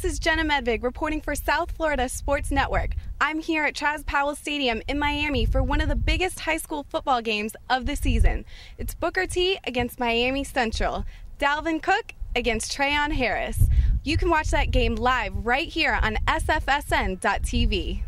This is Jenna Medvig reporting for South Florida Sports Network. I'm here at Traz Powell Stadium in Miami for one of the biggest high school football games of the season. It's Booker T against Miami Central, Dalvin Cook against Treon Harris. You can watch that game live right here on SFSN.tv.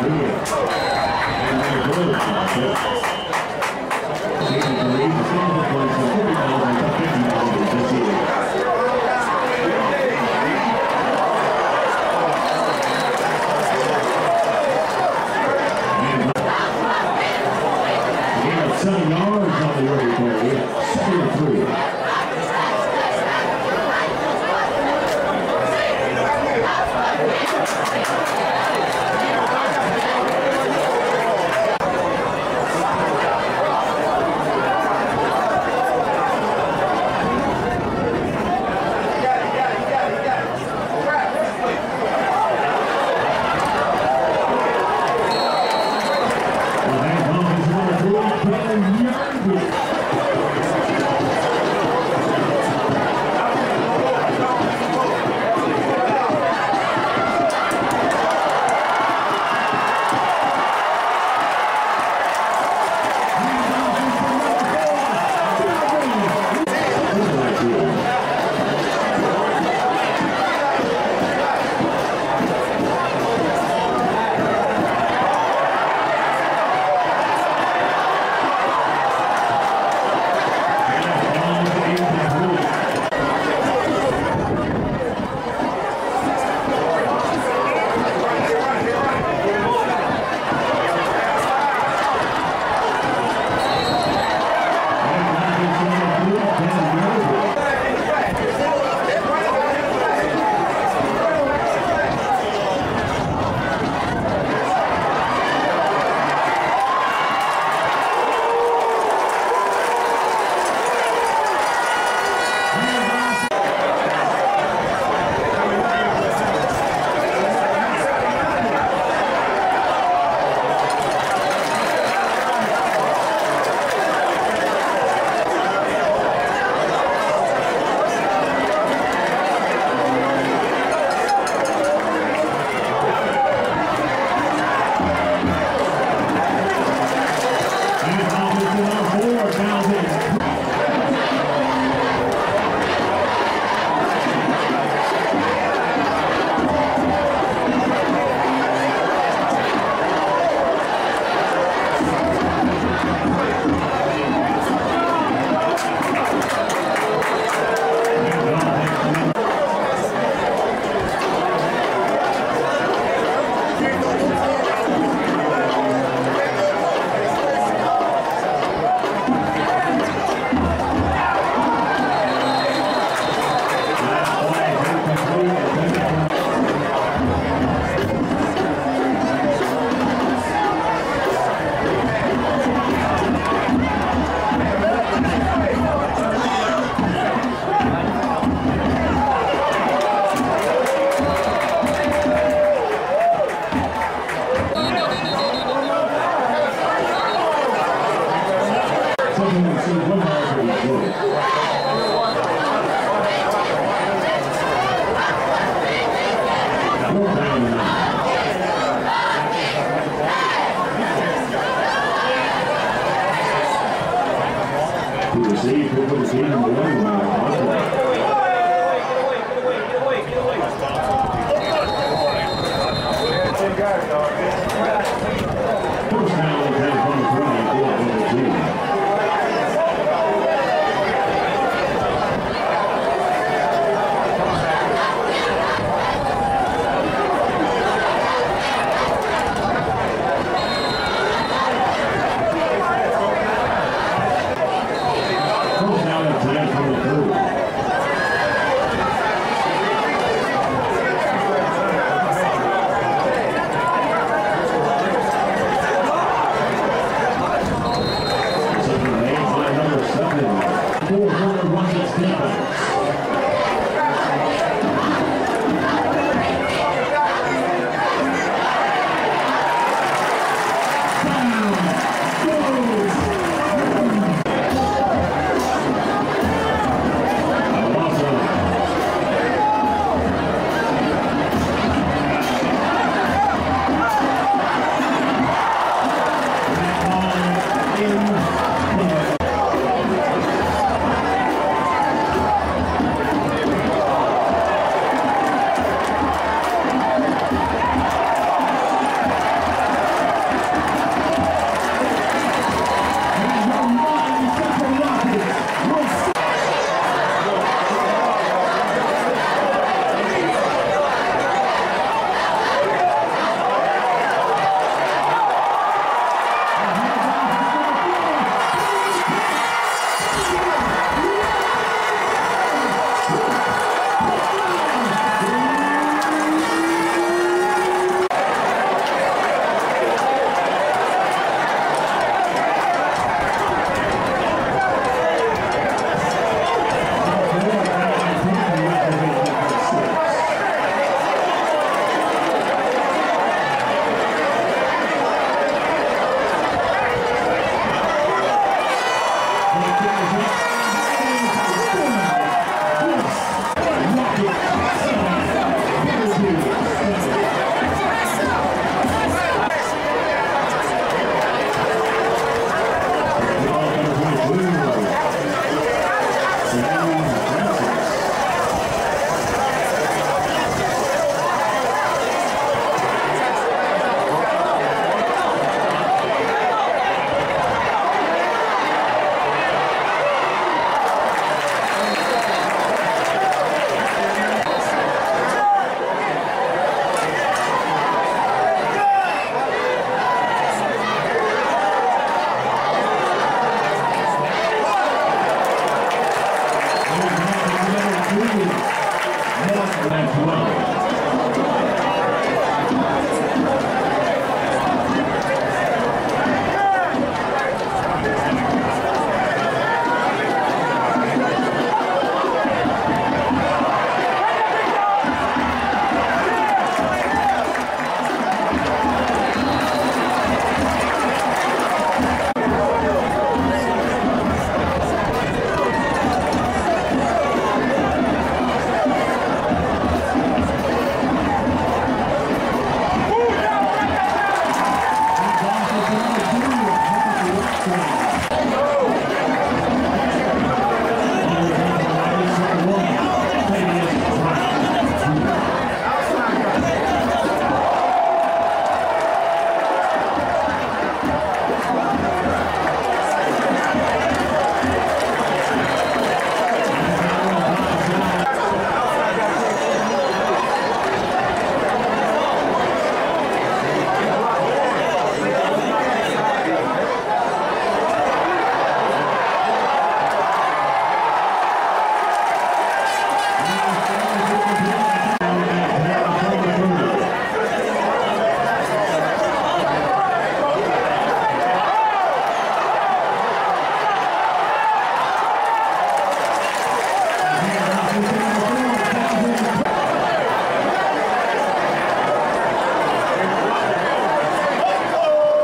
Hallelujah. Amen. Glory to God.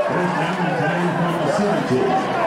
First down and 17.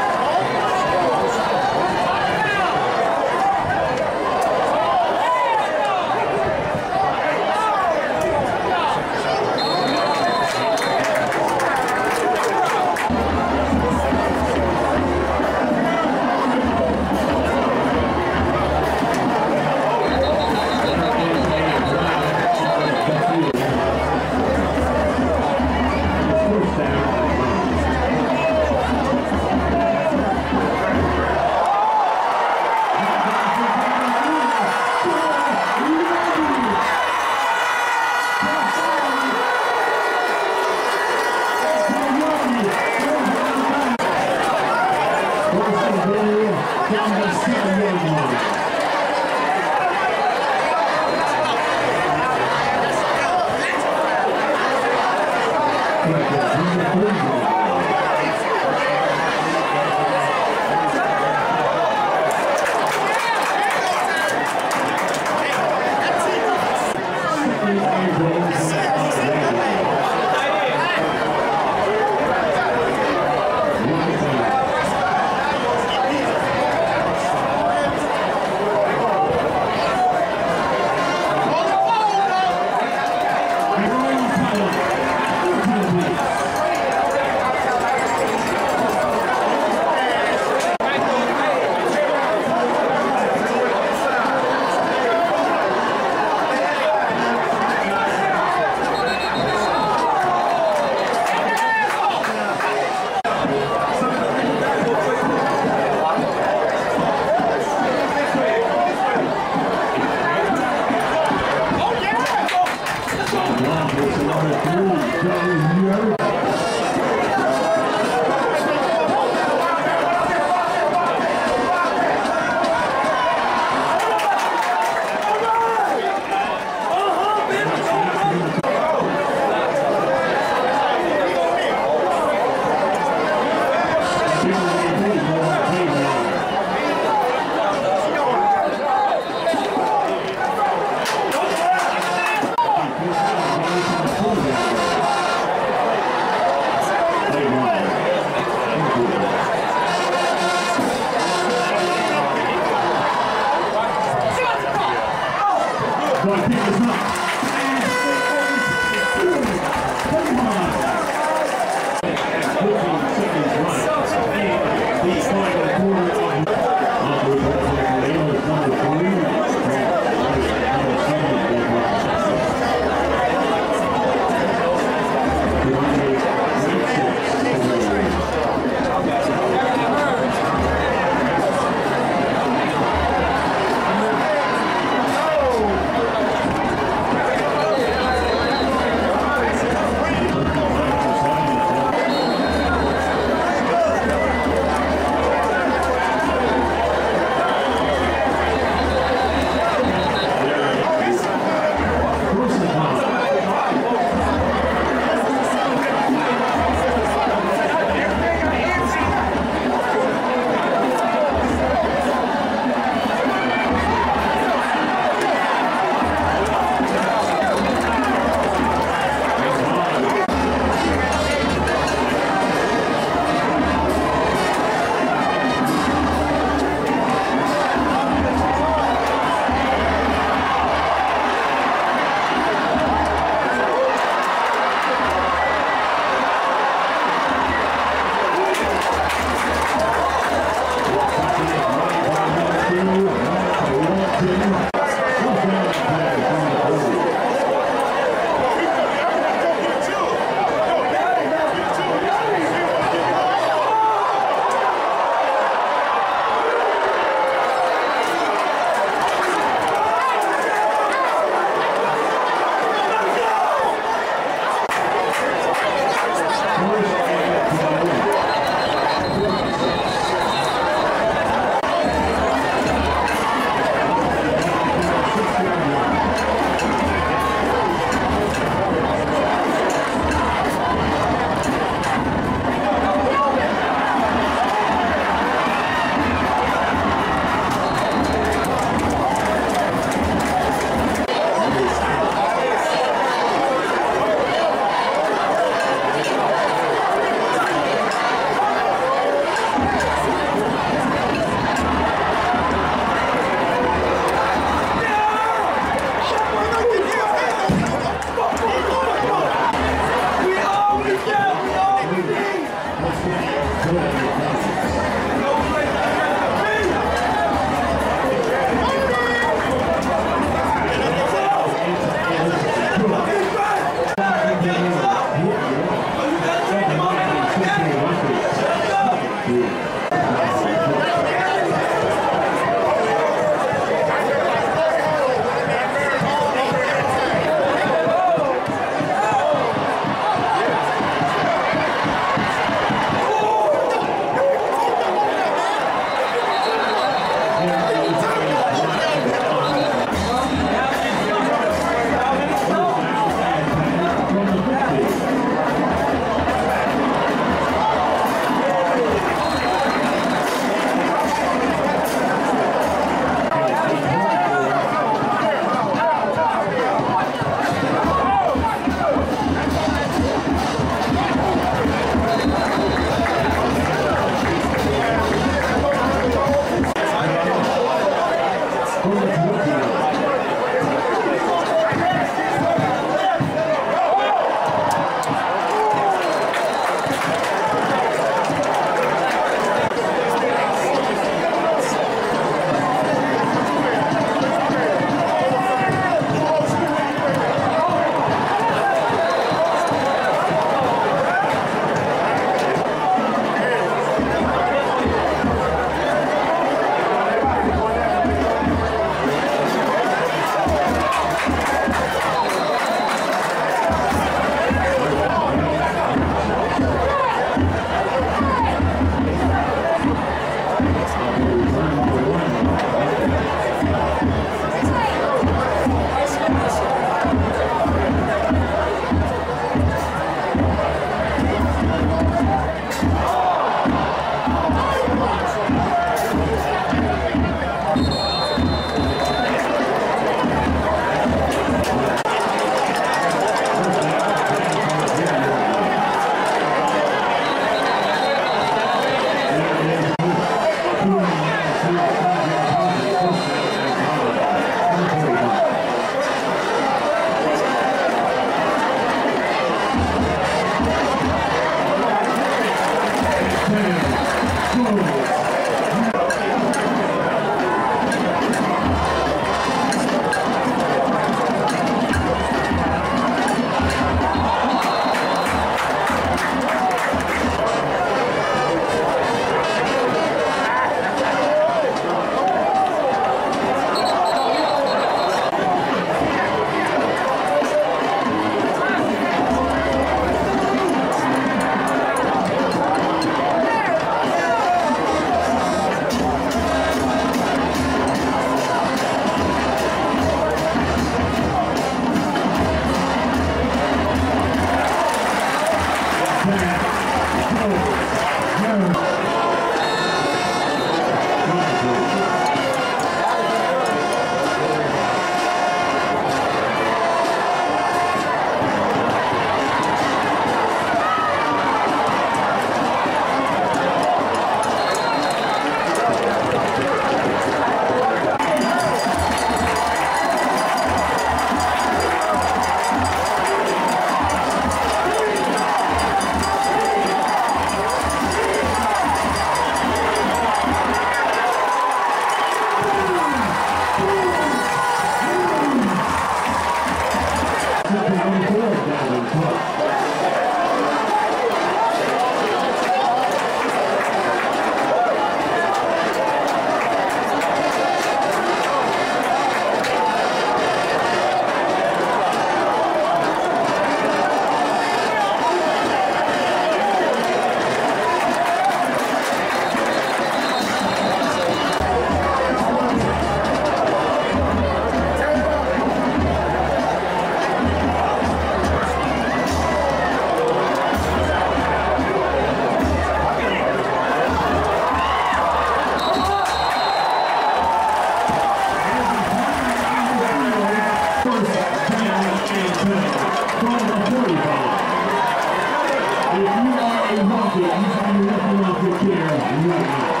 You a market, you weapon off your chair right now.